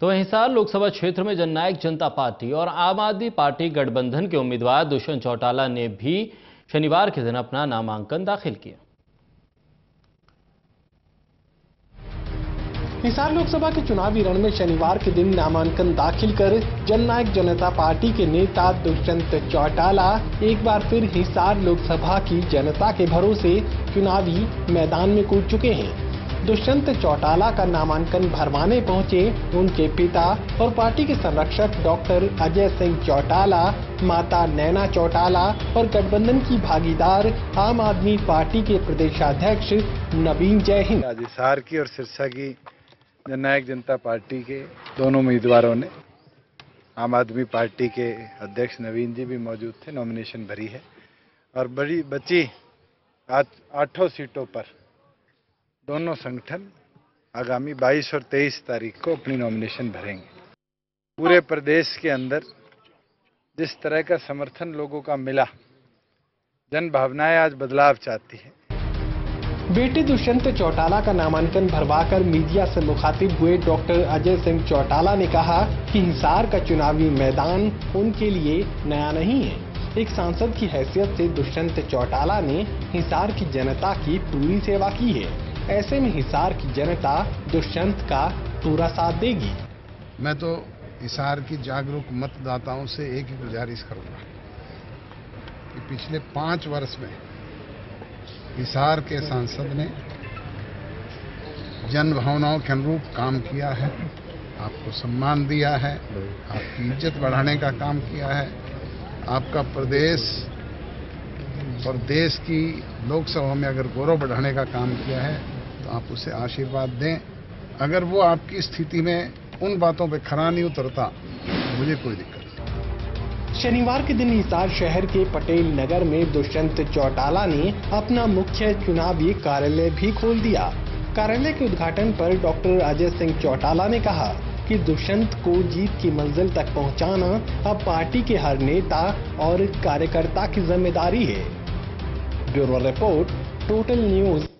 तो हिसार लोकसभा क्षेत्र में जननायक जनता पार्टी और आम आदमी पार्टी गठबंधन के उम्मीदवार दुष्यंत चौटाला ने भी शनिवार के दिन अपना नामांकन दाखिल किया। हिसार लोकसभा के चुनावी रण में शनिवार के दिन नामांकन दाखिल कर जननायक जनता पार्टी के नेता दुष्यंत चौटाला एक बार फिर हिसार लोकसभा की जनता के भरोसे चुनावी मैदान में कूद चुके हैं। दुष्यंत चौटाला का नामांकन भरवाने पहुँचे उनके पिता और पार्टी के संरक्षक डॉक्टर अजय सिंह चौटाला, माता नैना चौटाला और गठबंधन की भागीदार आम आदमी पार्टी के प्रदेशाध्यक्ष नवीन जय हिंद। की और सिरसा की जननायक जनता पार्टी के दोनों उम्मीदवारों ने आम आदमी पार्टी के अध्यक्ष नवीन जी भी मौजूद थे नॉमिनेशन भरी है। और बड़ी बची आठों सीटों पर दोनों संगठन आगामी 22 और 23 तारीख को अपनी नॉमिनेशन भरेंगे। पूरे प्रदेश के अंदर जिस तरह का समर्थन लोगों का मिला जन भावनाएँ आज बदलाव चाहती है। बेटे दुष्यंत चौटाला का नामांकन भरवाकर मीडिया से मुखातिब हुए डॉक्टर अजय सिंह चौटाला ने कहा कि हिसार का चुनावी मैदान उनके लिए नया नहीं है। एक सांसद की हैसियत से दुष्यंत चौटाला ने हिसार की जनता की पूरी सेवा की है। ऐसे में हिसार की जनता दुष्यंत का पूरा साथ देगी। मैं तो हिसार की जागरूक मतदाताओं से एक ही गुजारिश करूँगा कि पिछले पाँच वर्ष में हिसार के सांसद ने जन भावनाओं के अनुरूप काम किया है, आपको सम्मान दिया है, आपकी इज़्ज़त बढ़ाने का काम किया है, आपका प्रदेश और देश की लोकसभा में अगर गौरव बढ़ाने का काम किया है तो आप उसे आशीर्वाद दें। अगर वो आपकी स्थिति में उन बातों पे खरा नहीं उतरता, मुझे कोई दिक्कत शनिवार के दिन हिसार शहर के पटेल नगर में दुष्यंत चौटाला ने अपना मुख्य चुनावी कार्यालय भी खोल दिया। कार्यालय के उद्घाटन पर डॉक्टर अजय सिंह चौटाला ने कहा कि दुष्यंत को जीत की मंजिल तक पहुंचाना अब पार्टी के हर नेता और कार्यकर्ता की ज़िम्मेदारी है। Bureau report, total news.